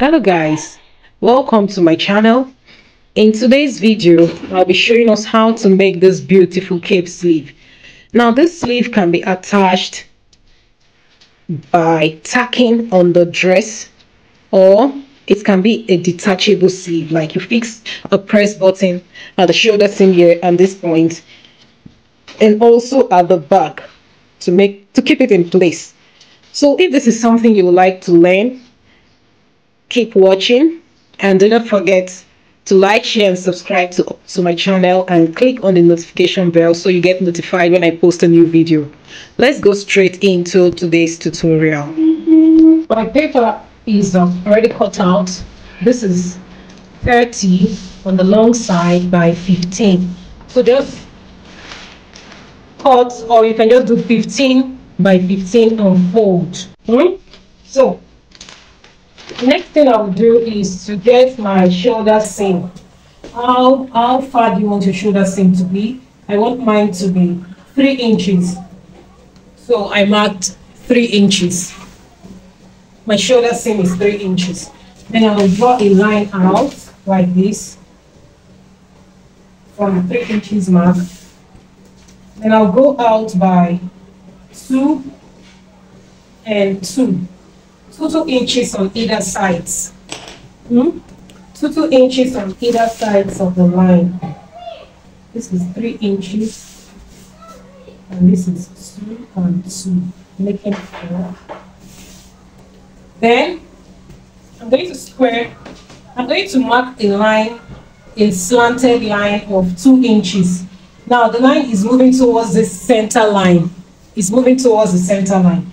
hello guys. Welcome to my channel. In today's video i'll be showing us how to make this beautiful cape sleeve. Now this sleeve can be attached by tacking on the dress or it can be a detachable sleeve like you fix a press button at the shoulder seam here and this point and also at the back to make to keep it in place. So if this is something you would like to learn keep watching and do not forget to like share and subscribe to, to my channel and click on the notification bell so you get notified when i post a new video. Let's go straight into today's tutorial. My paper is um, already cut out. This is 30 on the long side by 15 so just cut or you can just do 15 by 15 on fold hmm? so next thing i'll do is to get my shoulder seam how how far do you want your shoulder seam to be? I want mine to be three inches. So i marked three inches. My shoulder seam is three inches. Then i will draw a line out like this from three inches mark. Then I'll go out by two and two, two two inches on either sides. Hmm? Two two inches on either sides of the line. This is three inches, and this is two and two, making four. Then I'm going to square. I'm going to mark a line, a slanted line of two inches now the line is moving towards the center line. It's moving towards the center line.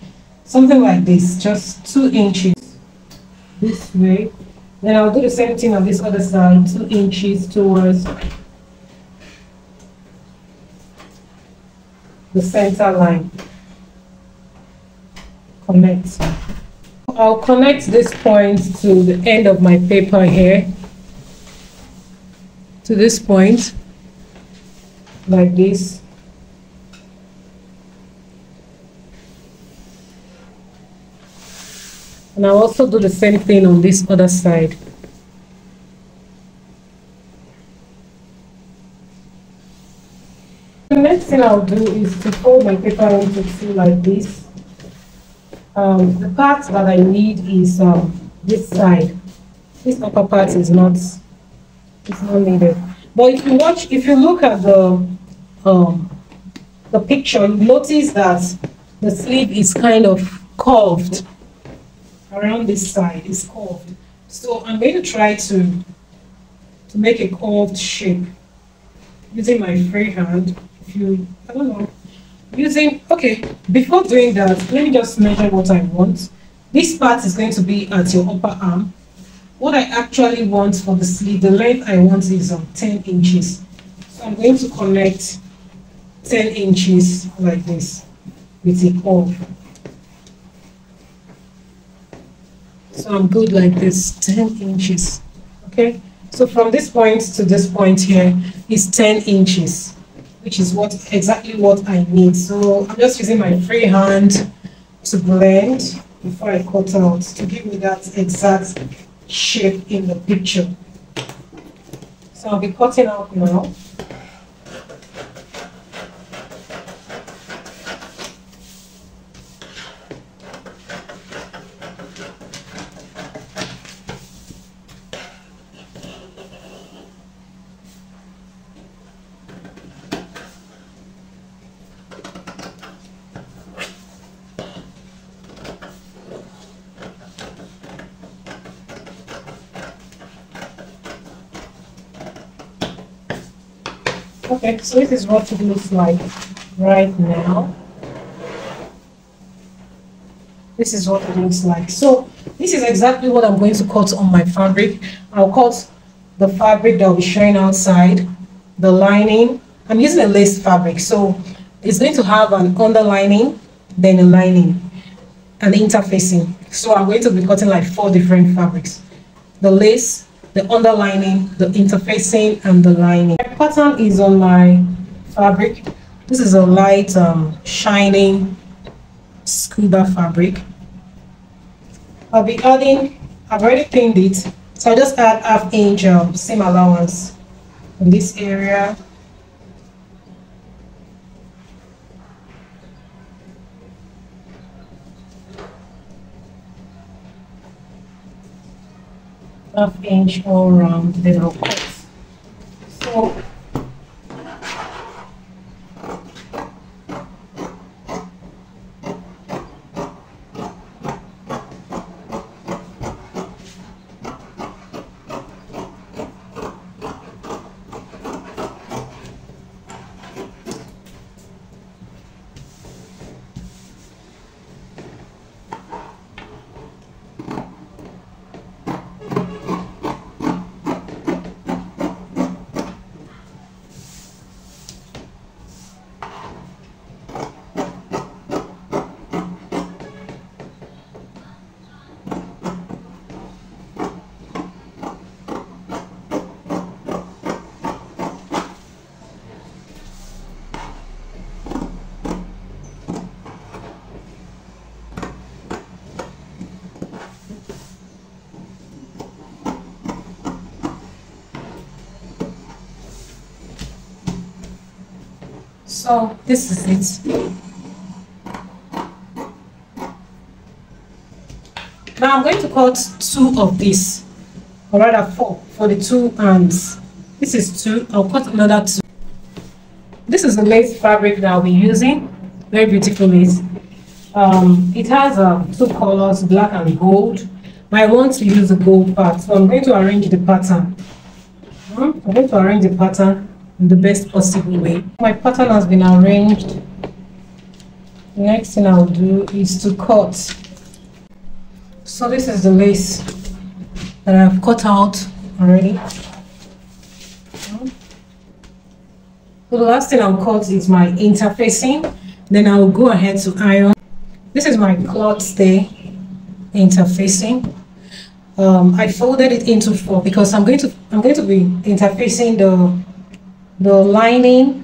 Something like this, just two inches this way. Then I'll do the same thing on this other side, two inches towards the center line. Connect. I'll connect this point to the end of my paper here, to this point like this and I'll also do the same thing on this other side. The next thing I'll do is to fold my paper into two like this. Um, the part that I need is um, this side. This upper part is not it's not needed. But if you watch if you look at the um, the picture, you notice that the sleeve is kind of curved around this side, is curved. So I'm going to try to, to make a curved shape using my free hand. If you, I don't know, using, okay, before doing that, let me just measure what I want. This part is going to be at your upper arm. What I actually want for the sleeve, the length I want is um, 10 inches. So I'm going to connect 10 inches like this with a curve. So I'm good like this, 10 inches. Okay, so from this point to this point here is 10 inches, which is what exactly what I need. So I'm just using my free hand to blend before I cut out to give me that exact shape in the picture. So I'll be cutting out now. Okay, so this is what it looks like right now. This is what it looks like. So this is exactly what I'm going to cut on my fabric. I'll cut the fabric that will be showing outside, the lining. I'm using a lace fabric, so it's going to have an underlining, then a lining, and interfacing. So I'm going to be cutting like four different fabrics. The lace, the underlining, the interfacing, and the lining. My pattern is on my fabric. This is a light, um, shining scuba fabric. I'll be adding I've already pinned it. So I just add half inch um, seam allowance in this area. Half inch all around, the I'll cut. So So this is it. Now I'm going to cut two of these, or rather four, for the two hands. This is two, I'll cut another two. This is the lace fabric that I'll be using, very beautiful lace. Um, it has um, two colors, black and gold, but I want to use the gold part, so I'm going to arrange the pattern. Hmm? I'm going to arrange the pattern in the best possible way. My pattern has been arranged. The next thing I'll do is to cut. So this is the lace that I've cut out already. So the last thing I'll cut is my interfacing. Then I'll go ahead to iron. This is my cloth stay interfacing. Um, I folded it into four because I'm going to I'm going to be interfacing the the lining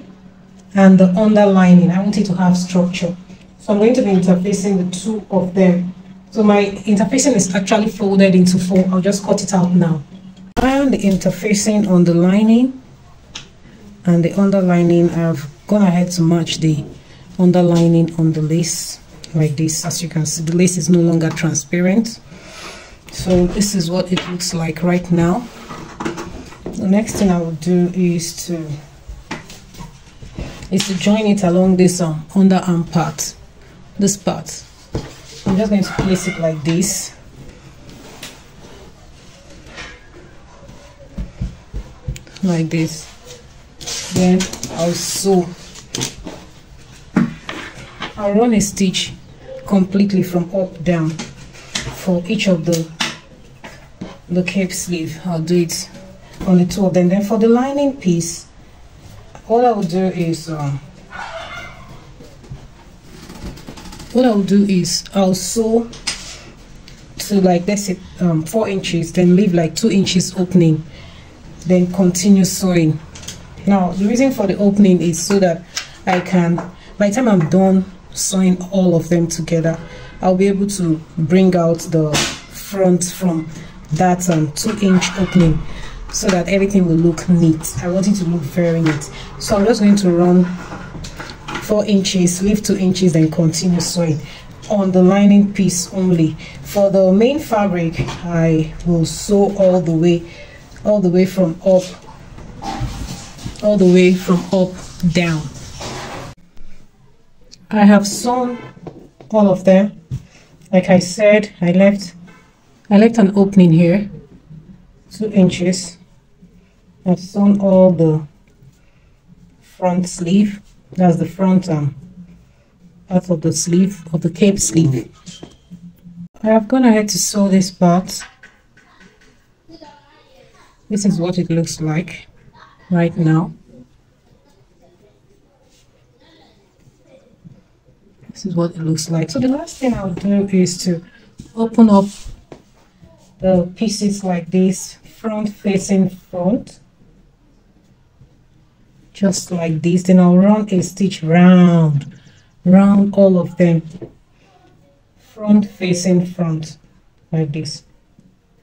and the underlining. I want it to have structure. So I'm going to be interfacing the two of them. So my interfacing is actually folded into four. I'll just cut it out now. And the interfacing on the lining and the underlining, I've gone ahead to match the underlining on the lace like this. As you can see, the lace is no longer transparent. So this is what it looks like right now the next thing I will do is to is to join it along this um, underarm part this part. I'm just going to place it like this. Like this. Then I'll sew. I'll run a stitch completely from up down for each of the the cape sleeve. I'll do it on the two of them. Then for the lining piece, all I will do is um, what I'll do is I'll sew to like that's it um, four inches, then leave like two inches opening, then continue sewing. Now the reason for the opening is so that I can, by the time I'm done sewing all of them together, I'll be able to bring out the front from that um, two inch opening so that everything will look neat. I want it to look very neat. So i'm just going to run four inches leave two inches then continue sewing. On the lining piece only. For the main fabric i will sew all the way all the way from up all the way from up down. I have sewn all of them. Like i said i left i left an opening here two inches I've sewn all the front sleeve. That's the front um, part of the sleeve, of the cape sleeve. I have gone ahead to sew this part. This is what it looks like right now. This is what it looks like. So the last thing I'll do is to open up the pieces like this, front facing front just like this then I'll run a stitch round round all of them front facing front like this.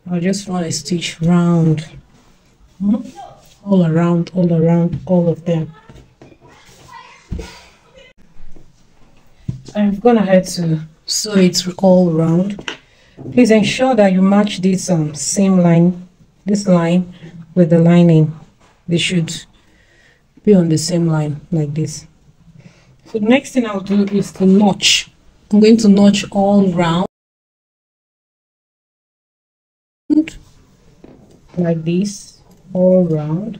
I'll just run a stitch round hmm? all around all around all of them. I've gone ahead to sew it all around please ensure that you match this um, same line this line with the lining. They should be on the same line like this. So the next thing I'll do is to notch. I'm going to notch all round like this all round.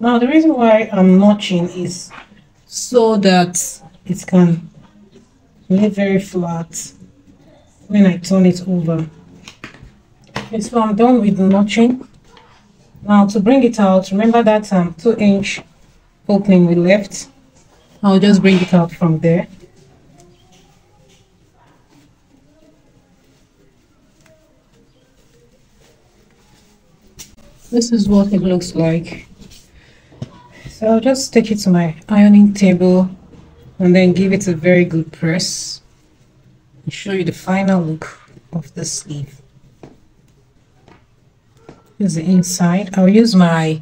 Now the reason why I'm notching is so that it can lay very flat when I turn it over okay so I'm done with notching now to bring it out remember that um, 2 inch opening we left? I'll just bring it out from there. This is what it looks like. So I'll just take it to my ironing table and then give it a very good press and show you the final look of the sleeve here's the inside. I'll use my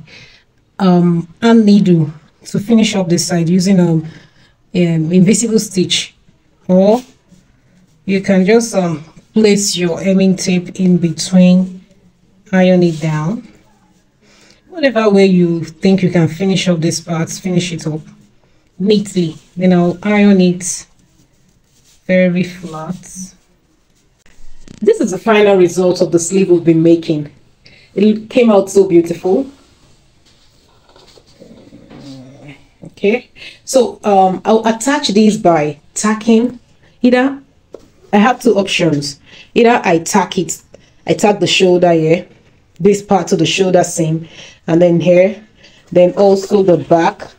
um hand needle to finish up this side using um, um invisible stitch. Or you can just um place your hemming tape in between iron it down. Whatever way you think you can finish up this part finish it up neatly. Then I'll iron it very flat. This is the final result of the sleeve we've been making it came out so beautiful. Okay. So um I'll attach these by tacking. Either I have two options. Either I tack it I tack the shoulder here this part of the shoulder seam and then here. Then also the back.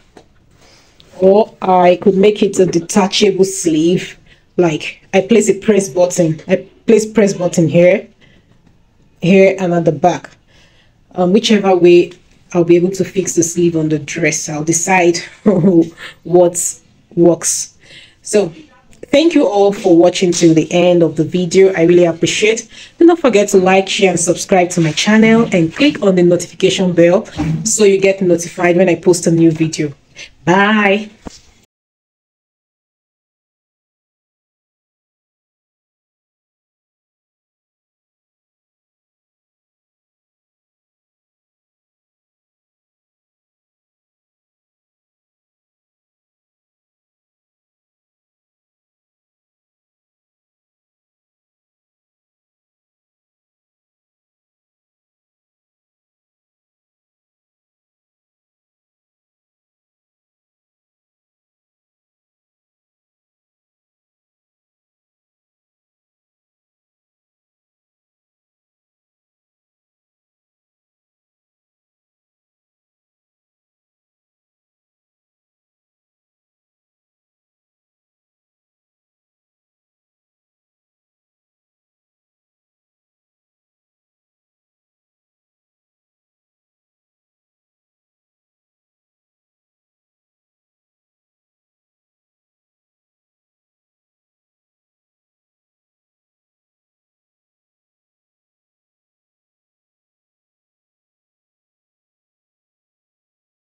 Or I could make it a detachable sleeve. Like I place a press button I place press button here here and at the back um, whichever way I'll be able to fix the sleeve on the dress I'll decide what works so Thank you all for watching till the end of the video. I really appreciate. Do not forget to like, share and subscribe to my channel and click on the notification bell so you get notified when I post a new video. Bye.